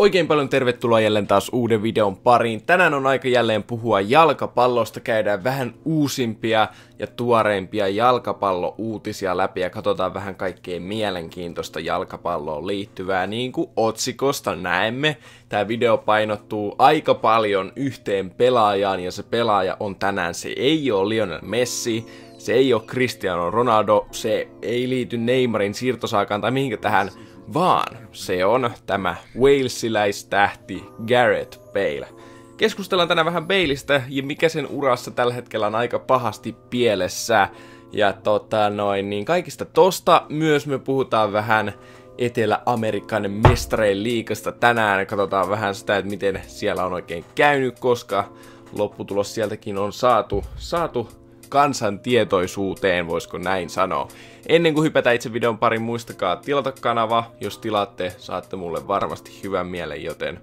Oikein paljon tervetuloa jälleen taas uuden videon pariin. Tänään on aika jälleen puhua jalkapallosta, käydään vähän uusimpia ja tuoreimpia jalkapallouutisia läpi ja katsotaan vähän kaikkea mielenkiintoista jalkapalloon liittyvää. Niin kuin otsikosta näemme, tämä video painottuu aika paljon yhteen pelaajaan ja se pelaaja on tänään, se ei ole Lionel Messi, se ei ole Cristiano Ronaldo, se ei liity Neymarin siirtosaakaan tai mihinkä tähän vaan se on tämä Walesiläistähti Garrett Bale. Keskustellaan tänään vähän Baleista ja mikä sen urassa tällä hetkellä on aika pahasti pielessä. Ja tota noin, niin kaikista tosta myös me puhutaan vähän Etelä-Amerikan mestareen liikasta tänään. Katsotaan vähän sitä, että miten siellä on oikein käynyt, koska lopputulos sieltäkin on saatu, saatu kansan tietoisuuteen, voisiko näin sanoa. Ennen kuin hypätään itse videon parin, muistakaa tilata kanava. Jos tilaatte, saatte mulle varmasti hyvän mielen, joten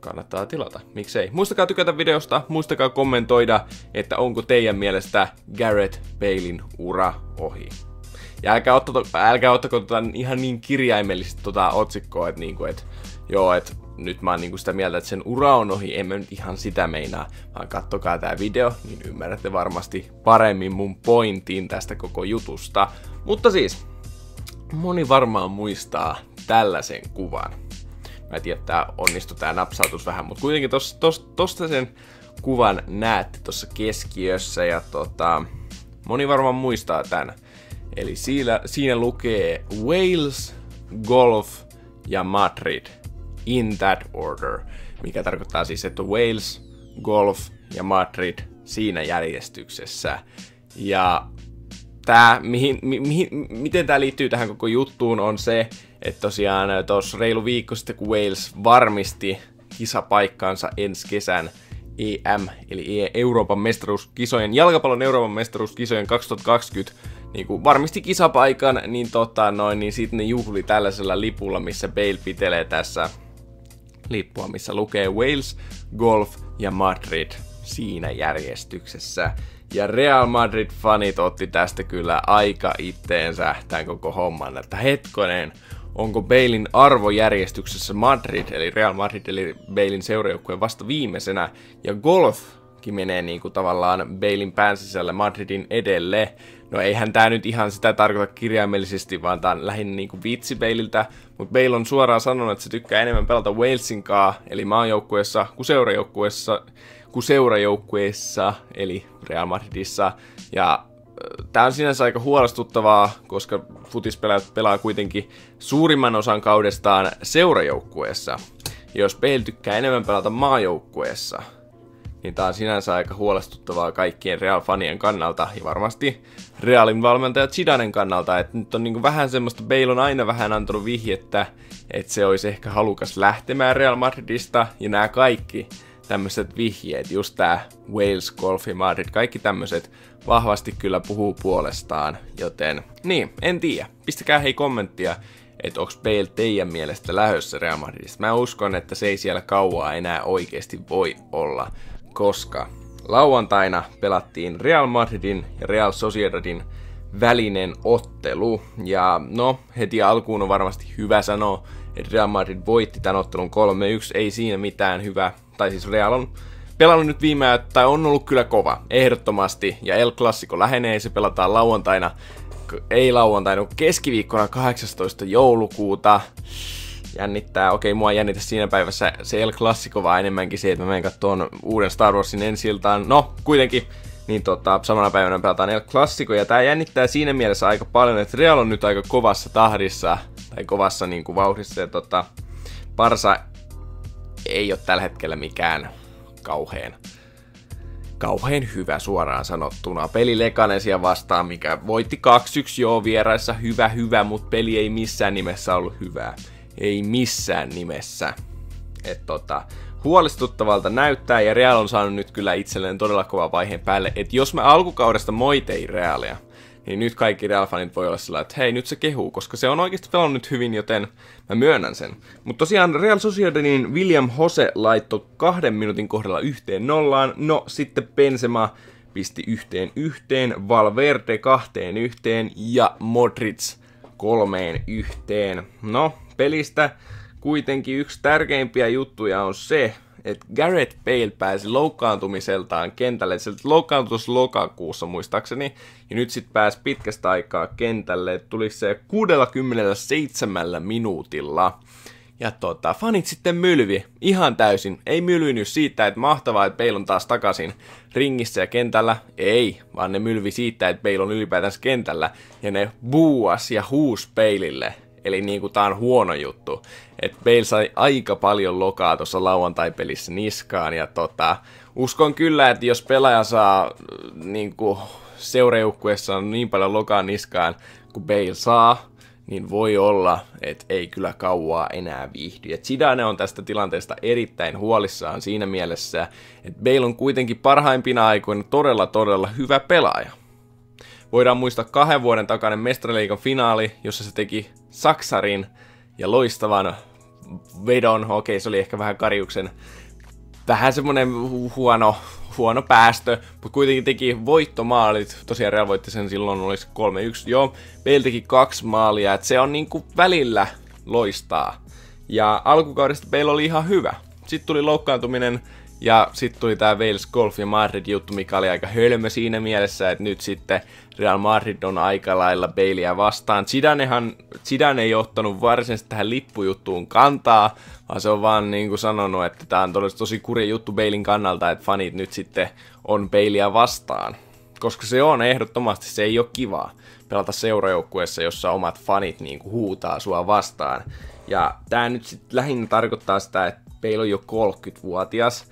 kannattaa tilata. Miksei? Muistakaa tykätä videosta, muistakaa kommentoida, että onko teidän mielestä Garrett Balein ura ohi. Ja älkää, ottako, älkää ottako tota ihan niin kirjaimellisesti tota otsikkoa, että niinku, et, joo, että nyt mä oon niinku sitä mieltä, että sen ura on ohi, en mä nyt ihan sitä meinaa, vaan kattokaa tää video, niin ymmärrätte varmasti paremmin mun pointin tästä koko jutusta. Mutta siis, moni varmaan muistaa tällaisen kuvan. Mä en tiedä, tää onnistui tää napsautus vähän, mutta kuitenkin tos, tos, tosta sen kuvan näette tuossa keskiössä ja tota, moni varmaan muistaa tän. Eli siinä, siinä lukee Wales, Golf ja Madrid in that order, mikä tarkoittaa siis, että Wales, Golf ja Madrid siinä järjestyksessä. Ja tää, mihin, mi, mihin, miten tämä liittyy tähän koko juttuun on se, että tosiaan tuossa reilu viikko sitten, kun Wales varmisti kisapaikkaansa ensi kesän EM, eli e- Euroopan mestaruuskisojen, jalkapallon Euroopan mestaruuskisojen 2020, niin kuin varmisti kisapaikan, niin, tota, noin, niin sitten ne juhli tällaisella lipulla, missä Bale pitelee tässä lippua, missä lukee Wales, Golf ja Madrid siinä järjestyksessä. Ja Real Madrid-fanit otti tästä kyllä aika itteensä tämän koko homman, että hetkonen, onko Bailin arvojärjestyksessä Madrid, eli Real Madrid, eli Bailin seurajoukkueen vasta viimeisenä, ja golfkin menee niin kuin tavallaan Bailin pään sisällä Madridin edelle. No eihän tämä nyt ihan sitä tarkoita kirjaimellisesti, vaan tämä on lähinnä niin kuin vitsi Baililtä, mutta Bale on suoraan sanonut, että se tykkää enemmän pelata Walesin eli maajoukkueessa kuin seurajoukkueessa, kuin seurajoukkueessa, eli Real Madridissa. Ja tämä on sinänsä aika huolestuttavaa, koska futispelaajat pelaa kuitenkin suurimman osan kaudestaan seurajoukkueessa. Jos Bale tykkää enemmän pelata maajoukkueessa, niin tämä on sinänsä aika huolestuttavaa kaikkien Real-fanien kannalta ja varmasti Realin valmentaja Zidanen kannalta, että nyt on niin vähän semmoista, Bale on aina vähän antanut vihjettä, että se olisi ehkä halukas lähtemään Real Madridista ja nämä kaikki tämmöiset vihjeet, just tää Wales, Golf ja Madrid, kaikki tämmöiset vahvasti kyllä puhuu puolestaan, joten niin, en tiedä. Pistäkää hei kommenttia, että onko Bale teidän mielestä lähössä Real Madridista. Mä uskon, että se ei siellä kauaa enää oikeasti voi olla koska lauantaina pelattiin Real Madridin ja Real Sociedadin välinen ottelu. Ja no, heti alkuun on varmasti hyvä sanoa, että Real Madrid voitti tämän ottelun 3-1, ei siinä mitään hyvä. Tai siis Real on pelannut nyt viime tai on ollut kyllä kova, ehdottomasti. Ja El Clasico lähenee, se pelataan lauantaina, ei lauantaina, keskiviikkona 18. joulukuuta jännittää. Okei, mua jännitä siinä päivässä se El Classico, vaan enemmänkin se, että mä menen katsomaan uuden Star Warsin ensi iltaan. No, kuitenkin, niin tota, samana päivänä pelataan El Classico, ja tää jännittää siinä mielessä aika paljon, että Real on nyt aika kovassa tahdissa, tai kovassa niin kuin vauhdissa, ja tota, Parsa ei ole tällä hetkellä mikään kauheen kauhean hyvä suoraan sanottuna. Peli Lekanesia vastaan, mikä voitti 2-1 joo vieraissa, hyvä hyvä, mutta peli ei missään nimessä ollut hyvää ei missään nimessä. Et tota, huolestuttavalta näyttää ja Real on saanut nyt kyllä itselleen todella kova vaiheen päälle, että jos mä alkukaudesta moitein Realia, niin nyt kaikki Real-fanit voi olla sillä, että hei, nyt se kehuu, koska se on oikeasti pelannut nyt hyvin, joten mä myönnän sen. Mutta tosiaan Real Sociedadin William Jose laittoi kahden minuutin kohdalla yhteen nollaan, no sitten Benzema pisti yhteen yhteen, Valverde kahteen yhteen ja Modric kolmeen yhteen. No, pelistä kuitenkin yksi tärkeimpiä juttuja on se, että Garrett Bale pääsi loukkaantumiseltaan kentälle. Se loukkaantui lokakuussa muistaakseni, ja nyt sitten pääsi pitkästä aikaa kentälle. Tuli se 67 minuutilla. Ja tota, fanit sitten mylvi ihan täysin. Ei mylvinyt siitä, että mahtavaa, että Bale on taas takaisin ringissä ja kentällä. Ei, vaan ne mylvi siitä, että Bale on ylipäätänsä kentällä. Ja ne buuas ja huus Baleille. Eli niin kuin tää on huono juttu. Että Bale sai aika paljon lokaa tuossa lauantai-pelissä niskaan. Ja tota, uskon kyllä, että jos pelaaja saa niin kuin niin paljon lokaa niskaan kuin Bale saa, niin voi olla, että ei kyllä kauaa enää viihdy. Ja Zidane on tästä tilanteesta erittäin huolissaan siinä mielessä, että Bale on kuitenkin parhaimpina aikoina todella todella hyvä pelaaja. Voidaan muistaa kahden vuoden takainen mestariliikan finaali, jossa se teki Saksarin ja loistavan vedon. Okei, se oli ehkä vähän Karjuksen vähän semmonen huono, huono päästö, mutta kuitenkin teki voittomaalit. Tosiaan Real voitti sen silloin, olisi 3-1. Joo, Bale teki kaksi maalia, että se on niinku välillä loistaa. Ja alkukaudesta Bale oli ihan hyvä. Sitten tuli loukkaantuminen, ja sitten tuli tämä Wales Golf ja Madrid juttu, mikä oli aika hölmö siinä mielessä, että nyt sitten Real Madrid on aika lailla Baleä vastaan. Zidanehan, Zidane ei ottanut varsinaisesti tähän lippujuttuun kantaa, vaan se on vaan niin kuin sanonut, että tämä on tosi, tosi kurja juttu Balein kannalta, että fanit nyt sitten on Baleä vastaan. Koska se on ehdottomasti, se ei ole kivaa pelata seurajoukkueessa, jossa omat fanit niin kuin huutaa sua vastaan. Ja tämä nyt sitten lähinnä tarkoittaa sitä, että Bale on jo 30-vuotias,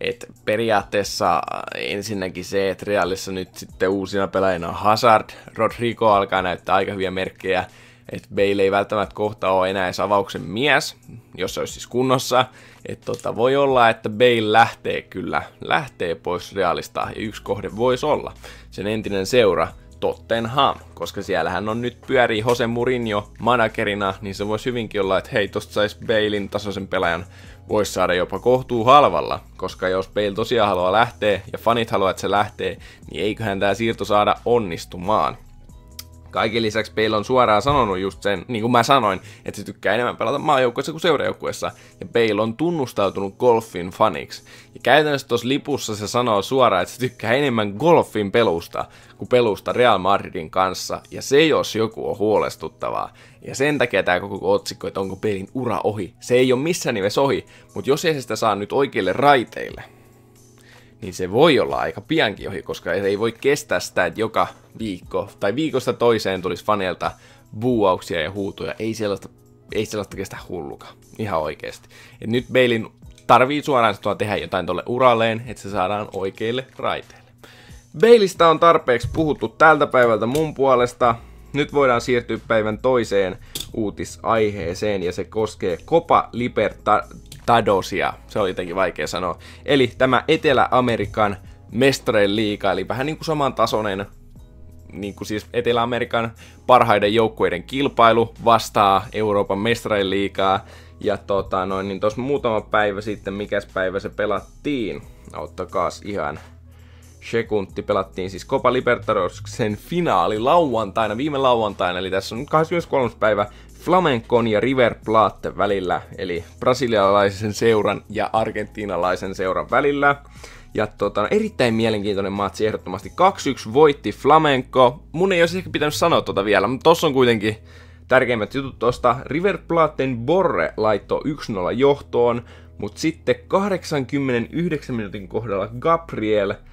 et periaatteessa ensinnäkin se, että Realissa nyt sitten uusina pelaajina on Hazard, Rodrigo alkaa näyttää aika hyviä merkkejä, että Bale ei välttämättä kohta ole enää edes avauksen mies, jos se olisi siis kunnossa. Että tota, voi olla, että Bale lähtee kyllä, lähtee pois Realista ja yksi kohde voisi olla sen entinen seura Tottenham, koska siellähän on nyt pyörii Jose Mourinho managerina, niin se voisi hyvinkin olla, että hei, tosta saisi Balein tasoisen pelaajan voisi saada jopa kohtuu halvalla, koska jos Bale tosiaan haluaa lähteä ja fanit haluaa, että se lähtee, niin eiköhän tämä siirto saada onnistumaan. Kaiken lisäksi Bale on suoraan sanonut just sen, niin kuin mä sanoin, että se tykkää enemmän pelata maajoukkueessa kuin seurajoukkueessa. Ja Bale on tunnustautunut golfin faniksi. Ja käytännössä tuossa lipussa se sanoo suoraan, että se tykkää enemmän golfin pelusta kuin pelusta Real Madridin kanssa. Ja se jos joku on huolestuttavaa. Ja sen takia tämä koko otsikko, että onko Balein ura ohi. Se ei ole missään nimessä ohi, mutta jos ei se sitä saa nyt oikeille raiteille, niin se voi olla aika piankin ohi, koska ei voi kestää sitä, että joka viikko tai viikosta toiseen tulisi faneilta buuauksia ja huutoja. Ei sellaista, ei sellaista kestä hulluka, ihan oikeasti. Et nyt Beilin tarvii suoraan tehdä jotain tuolle uralleen, että se saadaan oikeille raiteille. Beilistä on tarpeeksi puhuttu tältä päivältä mun puolesta. Nyt voidaan siirtyä päivän toiseen uutisaiheeseen ja se koskee Copa Libertad Tadosia. Se oli jotenkin vaikea sanoa. Eli tämä Etelä-Amerikan mestareiden liiga, eli vähän niin kuin samantasoinen niin kuin siis Etelä-Amerikan parhaiden joukkueiden kilpailu vastaa Euroopan mestareiden liigaa. Ja tota noin, niin tuossa muutama päivä sitten, mikäs päivä se pelattiin, auttakaas ihan sekunti, pelattiin siis Copa Libertadorsen finaali lauantaina, viime lauantaina, eli tässä on 23. päivä Flamencon ja River Plate välillä, eli brasilialaisen seuran ja argentiinalaisen seuran välillä. Ja tota, erittäin mielenkiintoinen matsi ehdottomasti. 2-1 voitti Flamenco. Mun ei olisi ehkä pitänyt sanoa tota vielä, mutta tossa on kuitenkin tärkeimmät jutut tosta. River Platen Borre laittoi 1-0 johtoon, mutta sitten 89 minuutin kohdalla Gabriel –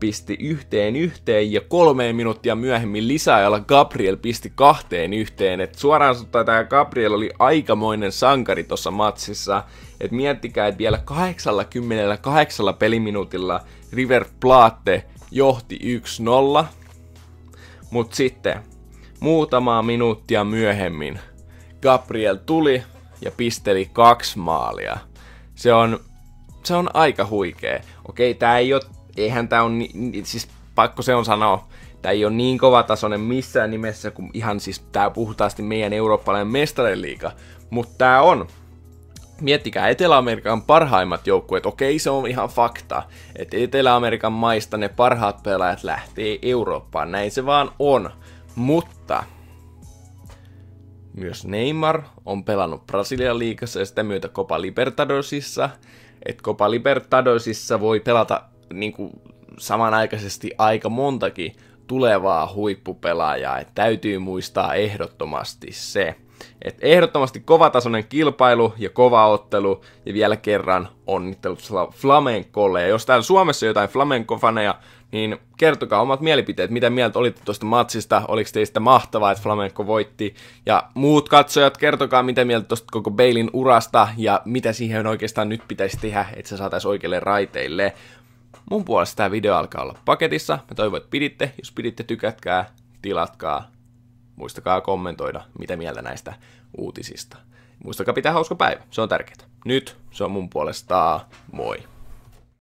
pisti yhteen yhteen ja kolmeen minuuttia myöhemmin lisäajalla Gabriel pisti kahteen yhteen. Et suoraan sanottuna tämä Gabriel oli aikamoinen sankari tuossa matsissa. Et miettikää, että vielä 88 peliminuutilla River Plate johti 1-0. Mut sitten muutamaa minuuttia myöhemmin Gabriel tuli ja pisteli kaksi maalia. Se on, se on aika huikea. Okei, tää ei ole eihän tämä on, siis pakko se on sanoa, tämä ei ole niin kova tasoinen missään nimessä kuin ihan siis tämä puhtaasti meidän eurooppalainen mestariliiga, mutta tämä on. Miettikää Etelä-Amerikan parhaimmat joukkueet, okei se on ihan fakta, että Etelä-Amerikan maista ne parhaat pelaajat lähtee Eurooppaan, näin se vaan on, mutta Myös Neymar on pelannut Brasilian liigassa ja sitä myötä Copa Libertadosissa. Et Copa Libertadosissa voi pelata niin kuin, samanaikaisesti aika montakin tulevaa huippupelaajaa. Et täytyy muistaa ehdottomasti se. Et ehdottomasti kovatasoinen kilpailu ja kova ottelu, ja vielä kerran onnittelut Flamencolle. Ja jos täällä Suomessa on jotain Flamenco-faneja, niin kertokaa omat mielipiteet, mitä mieltä olitte tuosta matsista, oliko teistä mahtavaa, että Flamenco voitti, ja muut katsojat, kertokaa mitä mieltä tuosta koko Bailin urasta, ja mitä siihen oikeastaan nyt pitäisi tehdä, että se saataisiin oikeille raiteille. Mun puolesta tämä video alkaa olla paketissa, mä toivon, että piditte, jos piditte, tykätkää, tilatkaa, muistakaa kommentoida, mitä mieltä näistä uutisista. Muistakaa pitää hauska päivä, se on tärkeää. Nyt se on mun puolesta moi.